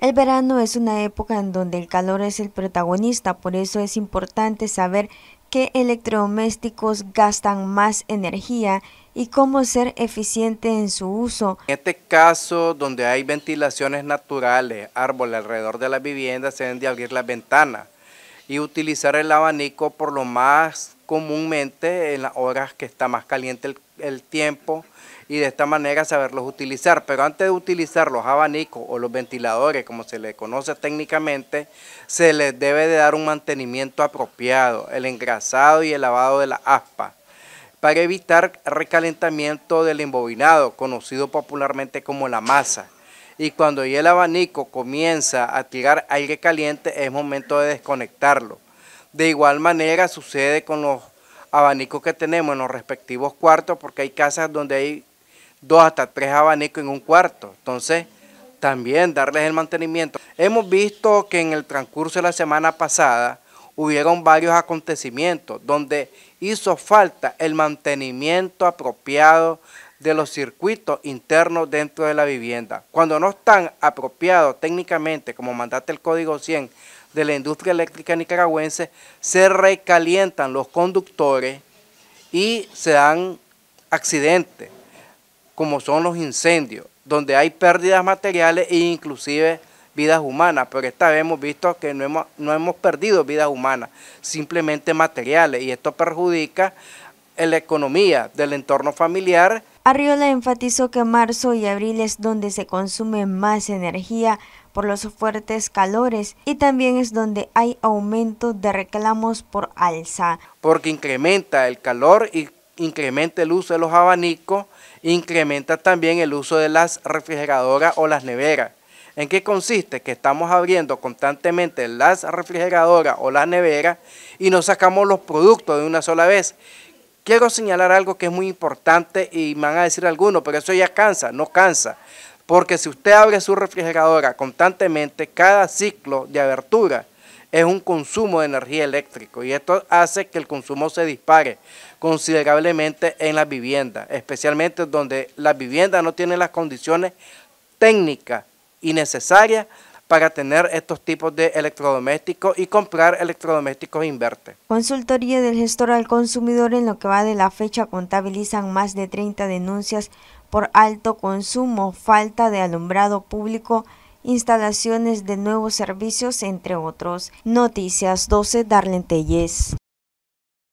El verano es una época en donde el calor es el protagonista, por eso es importante saber qué electrodomésticos gastan más energía y cómo ser eficiente en su uso. En este caso, donde hay ventilaciones naturales, árboles alrededor de la vivienda, se deben de abrir las ventanas y utilizar el abanico por lo más comúnmente en las horas que está más caliente el, tiempo y de esta manera saberlos utilizar. Pero antes de utilizar los abanicos o los ventiladores, como se les conoce técnicamente, se les debe de dar un mantenimiento apropiado, el engrasado y el lavado de la aspa, para evitar recalentamiento del embobinado, conocido popularmente como la masa y cuando ya el abanico comienza a tirar aire caliente es momento de desconectarlo. De igual manera sucede con los abanicos que tenemos en los respectivos cuartos porque hay casas donde hay dos hasta tres abanicos en un cuarto. Entonces, también darles el mantenimiento. Hemos visto que en el transcurso de la semana pasada hubieron varios acontecimientos donde hizo falta el mantenimiento apropiado de los circuitos internos dentro de la vivienda. Cuando no están apropiados técnicamente, como mandate el código 100 de la industria eléctrica nicaragüense, se recalientan los conductores y se dan accidentes, como son los incendios, donde hay pérdidas materiales e inclusive vidas humanas, pero esta vez hemos visto que no hemos, no hemos perdido vidas humanas, simplemente materiales, y esto perjudica la economía del entorno familiar Arriola enfatizó que marzo y abril es donde se consume más energía por los fuertes calores y también es donde hay aumento de reclamos por alza. Porque incrementa el calor y incrementa el uso de los abanicos, incrementa también el uso de las refrigeradoras o las neveras. ¿En qué consiste? Que estamos abriendo constantemente las refrigeradoras o las neveras y no sacamos los productos de una sola vez. Quiero señalar algo que es muy importante y me van a decir algunos, pero eso ya cansa, no cansa. Porque si usted abre su refrigeradora constantemente, cada ciclo de abertura es un consumo de energía eléctrica y esto hace que el consumo se dispare considerablemente en las viviendas, especialmente donde las viviendas no tienen las condiciones técnicas y necesarias para tener estos tipos de electrodomésticos y comprar electrodomésticos inverte. Consultoría del gestor al consumidor en lo que va de la fecha contabilizan más de 30 denuncias por alto consumo, falta de alumbrado público, instalaciones de nuevos servicios, entre otros. Noticias 12 Darlene Telles.